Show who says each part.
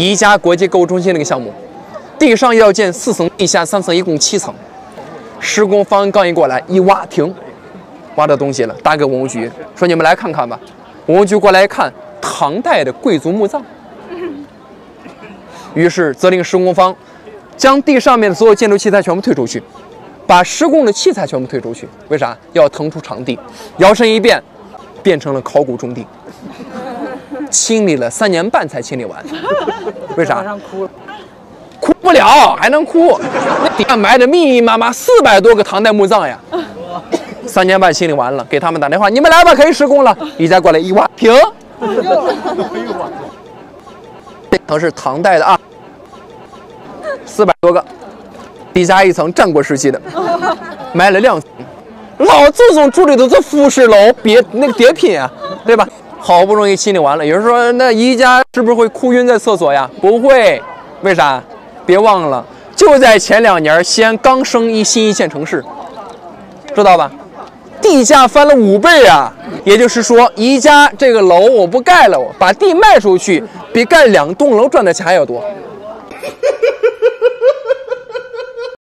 Speaker 1: 宜家国际购物中心那个项目，地上要建四层，地下三层，一共七层。施工方刚一过来，一挖停，挖到东西了，打给文物局说你们来看看吧。文物局过来一看，唐代的贵族墓葬。于是责令施工方将地上面的所有建筑器材全部退出去，把施工的器材全部退出去。为啥？要腾出场地。摇身一变，变成了考古重地。清理了三年半才清理完，为啥？哭了，哭不了，还能哭？那底下埋的密密麻麻四百多个唐代墓葬呀！三年半清理完了，给他们打电话，你们来吧，可以施工了。一家过来一挖，停。这层是唐代的啊，四百多个，底下一层战国时期的，埋了两层。老祖宗住的都是复式楼，别那个叠品啊，对吧？好不容易清理完了，有人说那宜家是不是会哭晕在厕所呀？不会，为啥？别忘了，就在前两年，西安刚升一新一线城市，知道吧？地价翻了五倍啊！也就是说，宜家这个楼我不盖了，我把地卖出去，比盖两栋楼赚的钱还要多。